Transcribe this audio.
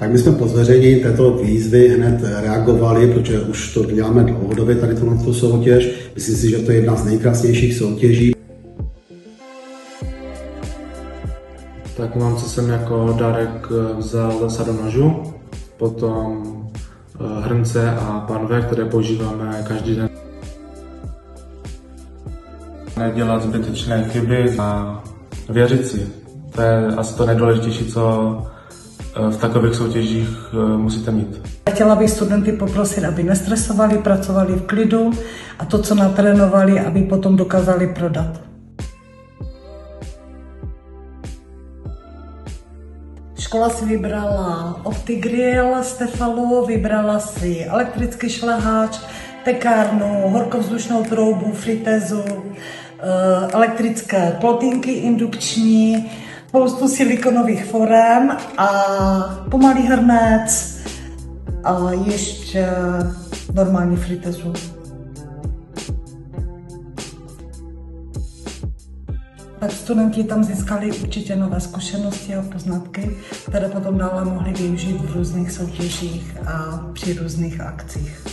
Tak my jsme po zveřejnění této výzvy hned reagovali, protože už to děláme dlouhodobě, tady tuto soutěž. Myslím si, že to je jedna z nejkrásnějších soutěží. Tak mám, co jsem jako dárek vzal sadonožu, potom eh, hrnce a panve, které používáme každý den. Nedělat zbytečné chyby a věřit si. To je asi to nejdůležitější, co v takových soutěžích eh, musíte mít. Chtěla bych studenty poprosit, aby nestresovali, pracovali v klidu a to, co natrénovali, aby potom dokázali prodat. Škola si vybrala OptiGrill Stefalu, vybrala si elektrický šleháč, tekárnu, horkovzdušnou troubu, fritezu, eh, elektrické plotinky indukční, spoustu silikonových forem a pomalý hrnec a ještě normální fritezu. Tak studenti tam získali určitě nové zkušenosti a poznatky, které potom dále mohli využít v různých soutěžích a při různých akcích.